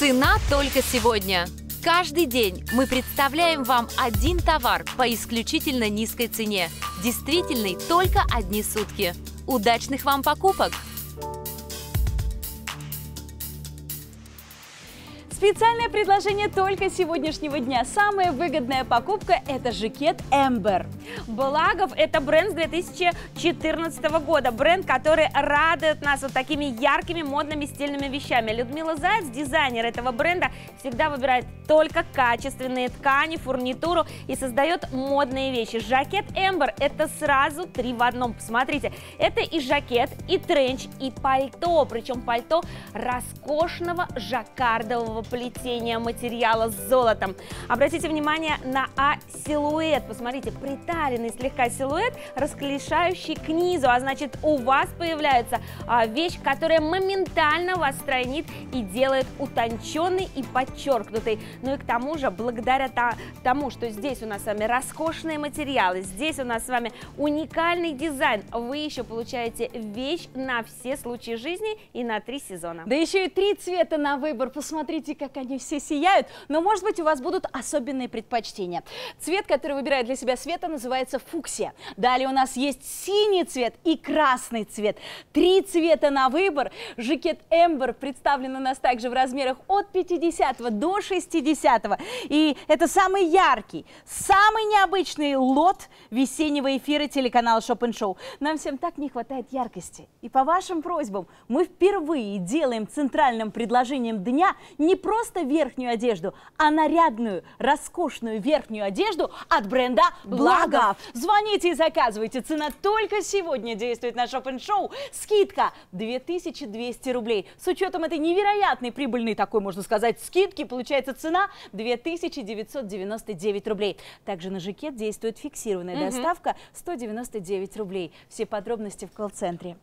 Цена только сегодня. Каждый день мы представляем вам один товар по исключительно низкой цене, действительный только одни сутки. Удачных вам покупок! Специальное предложение только сегодняшнего дня. Самая выгодная покупка – это жакет Эмбер. Благов – это бренд с 2014 года. Бренд, который радует нас вот такими яркими, модными, стильными вещами. Людмила Заяц, дизайнер этого бренда, всегда выбирает только качественные ткани, фурнитуру и создает модные вещи. Жакет Эмбер – это сразу три в одном. Посмотрите, это и жакет, и тренч, и пальто. Причем пальто роскошного жаккардового плетения материала с золотом. Обратите внимание на А-силуэт. Посмотрите, приталенный слегка силуэт, расклешающий к низу. А значит, у вас появляется а, вещь, которая моментально вас стройнит и делает утонченный и подчеркнутый. Ну и к тому же, благодаря та, тому, что здесь у нас с вами роскошные материалы, здесь у нас с вами уникальный дизайн, вы еще получаете вещь на все случаи жизни и на три сезона. Да еще и три цвета на выбор. Посмотрите, как они все сияют. Но, может быть, у вас будут особенные предпочтения. Цвет, который выбирает для себя Света, называется фуксия. Далее у нас есть синий цвет и красный цвет. Три цвета на выбор. Жакет Эмбер представлен у нас также в размерах от 50 до 60. И это самый яркий, самый необычный лот весеннего эфира телеканала Shop Show. Нам всем так не хватает яркости. И по вашим просьбам мы впервые делаем центральным предложением дня не просто верхнюю одежду, а нарядную, роскошную верхнюю одежду от бренда Благов. Звоните и заказывайте. Цена только сегодня действует на Shop Show. Скидка 2200 рублей. С учетом этой невероятной прибыльной, такой можно сказать, скидки, получается цена 2999 рублей. Также на жакет действует фиксированная угу. доставка 199 рублей. Все подробности в колл-центре.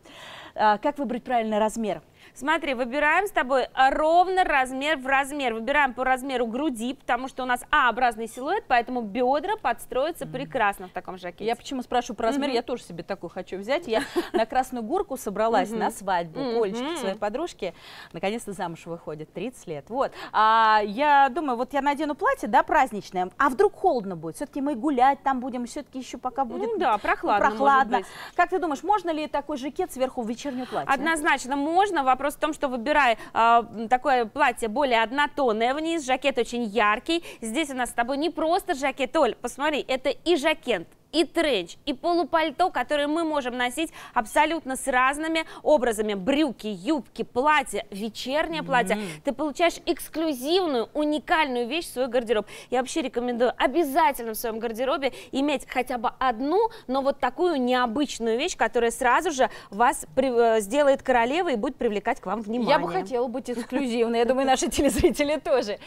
А, как выбрать правильный размер? Смотри, выбираем с тобой ровно размер в размер. Выбираем по размеру груди, потому что у нас А-образный силуэт, поэтому бедра подстроятся mm -hmm. прекрасно в таком жакете. Я почему спрашиваю про размер, mm -hmm. я тоже себе такую хочу взять. Я на Красную Горку собралась на свадьбу, Колечки своей подружки. Наконец-то замуж выходит, 30 лет. Вот. А я думаю, вот я надену платье, да, праздничное, а вдруг холодно будет? Все-таки мы гулять там будем, все-таки еще пока будет ну, да, прохладно, прохладно. Как ты думаешь, можно ли такой жакет сверху в вечернее платье? Однозначно можно. Вопрос в том, что выбирая э, такое платье более однотонное вниз, жакет очень яркий. Здесь у нас с тобой не просто жакет, Оль, посмотри, это и жакет, и тренч, и полупальто, которые мы можем носить абсолютно с разными образами. Брюки, юбки, платье, вечернее платье. Mm -hmm. Ты получаешь эксклюзивную, уникальную вещь в свой гардероб. Я вообще рекомендую обязательно в своем гардеробе иметь хотя бы одну, но вот такую необычную вещь, которая сразу же вас при, э, сделает королевой и будет привлекать к вам внимание. Я бы хотела быть эксклюзивной, я думаю, наши телезрители тоже.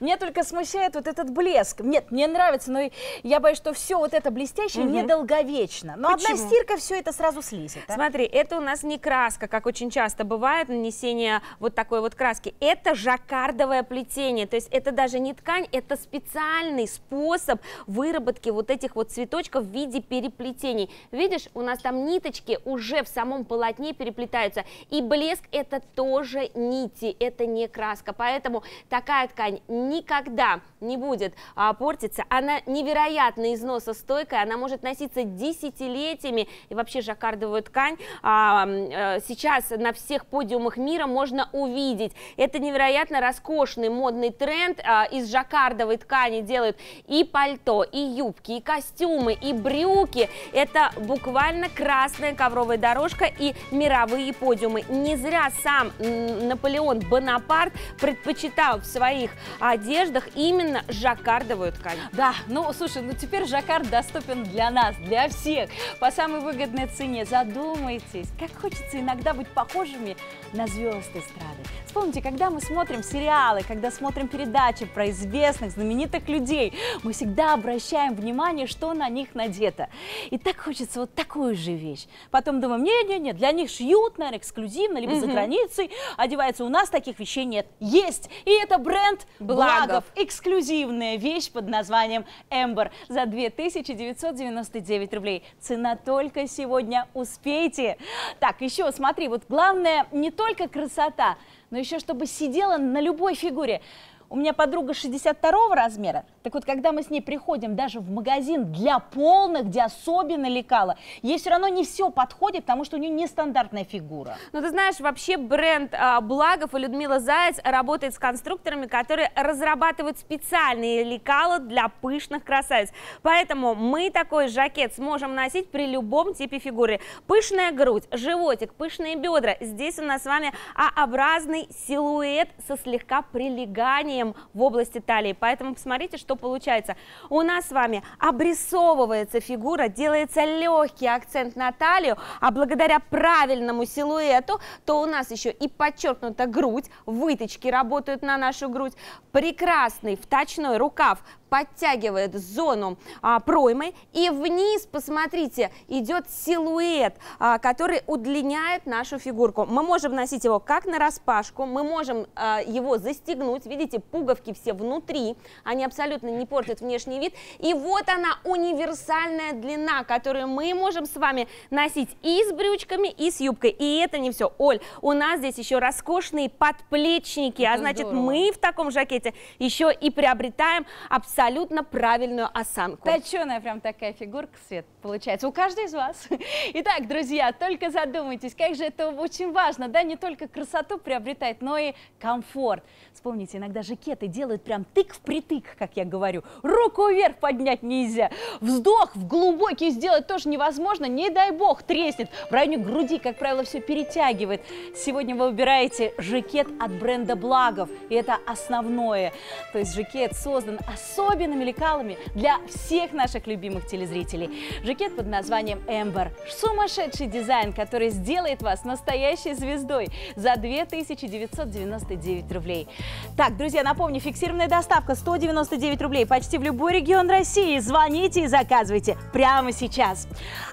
Меня только смущает вот этот блеск. Нет, мне нравится, но я боюсь, что все вот это блестящее вещи угу. недолговечно. Но Почему? одна стирка все это сразу слизит. А? Смотри, это у нас не краска, как очень часто бывает, нанесение вот такой вот краски. Это жаккардовое плетение, то есть это даже не ткань, это специальный способ выработки вот этих вот цветочков в виде переплетений. Видишь, у нас там ниточки уже в самом полотне переплетаются. И блеск это тоже нити, это не краска. Поэтому такая ткань никогда не будет а, портиться. Она невероятно износостойкая, она может носиться десятилетиями, и вообще жаккардовую ткань а, а, сейчас на всех подиумах мира можно увидеть. Это невероятно роскошный модный тренд, а, из жаккардовой ткани делают и пальто, и юбки, и костюмы, и брюки. Это буквально красная ковровая дорожка и мировые подиумы. Не зря сам Наполеон Бонапарт предпочитал в своих одеждах именно жаккардовую ткань. Да, ну слушай, ну теперь жаккард доступен для нас, для всех, по самой выгодной цене. Задумайтесь, как хочется иногда быть похожими на звезд эстрады. Вспомните, когда мы смотрим сериалы, когда смотрим передачи про известных, знаменитых людей, мы всегда обращаем внимание, что на них надето. И так хочется вот такую же вещь. Потом думаем, не-не-не, для них шьют, наверное, эксклюзивно, либо угу. за границей одеваются. У нас таких вещей нет. Есть! И это бренд Благов. Благов. Эксклюзивная вещь под названием Эмбер за 2900 999 рублей. Цена только сегодня. Успейте. Так, еще смотри, вот главное не только красота, но еще чтобы сидела на любой фигуре. У меня подруга 62 размера, так вот, когда мы с ней приходим даже в магазин для полных, где особенно лекала, ей все равно не все подходит, потому что у нее нестандартная фигура. Ну, ты знаешь, вообще бренд а, Благов и Людмила Заяц работает с конструкторами, которые разрабатывают специальные лекала для пышных красавиц. Поэтому мы такой жакет сможем носить при любом типе фигуры. Пышная грудь, животик, пышные бедра. Здесь у нас с вами А-образный силуэт со слегка прилеганием движением в области талии. Поэтому посмотрите, что получается. У нас с вами обрисовывается фигура, делается легкий акцент на талию, а благодаря правильному силуэту, то у нас еще и подчеркнута грудь, выточки работают на нашу грудь, прекрасный вточной рукав подтягивает зону а, проймы. И вниз, посмотрите, идет силуэт, а, который удлиняет нашу фигурку. Мы можем носить его как на распашку, мы можем а, его застегнуть. Видите, пуговки все внутри, они абсолютно не портят внешний вид. И вот она, универсальная длина, которую мы можем с вами носить и с брючками, и с юбкой. И это не все. Оль, у нас здесь еще роскошные подплечники, это а значит, здорово. мы в таком жакете еще и приобретаем абсолютно абсолютно правильную осанку. Точеная прям такая фигурка, Свет, получается. У каждой из вас. Итак, друзья, только задумайтесь, как же это очень важно, да, не только красоту приобретать, но и комфорт. Вспомните, иногда жакеты делают прям тык в притык, как я говорю. Руку вверх поднять нельзя. Вздох в глубокий сделать тоже невозможно. Не дай бог треснет. В районе груди, как правило, все перетягивает. Сегодня вы выбираете жакет от бренда Благов. И это основное. То есть жакет создан особенно особенными лекалами для всех наших любимых телезрителей. Жакет под названием Эмбер. Сумасшедший дизайн, который сделает вас настоящей звездой за 2999 рублей. Так, друзья, напомню, фиксированная доставка 199 рублей почти в любой регион России. Звоните и заказывайте прямо сейчас.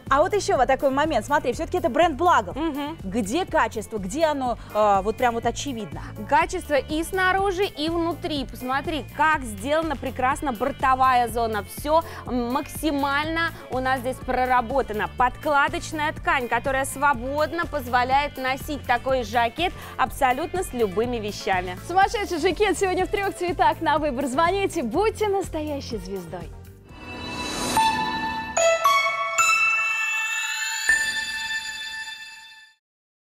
А вот еще вот такой момент. Смотри, все-таки это бренд Благов. Угу. Где качество? Где оно э, вот прям вот очевидно? Качество и снаружи, и внутри. Посмотри, как сделано прекрасно соответственно, бортовая зона. Все максимально у нас здесь проработано. Подкладочная ткань, которая свободно позволяет носить такой жакет абсолютно с любыми вещами. Сумасшедший жакет сегодня в трех цветах на выбор. Звоните, будьте настоящей звездой.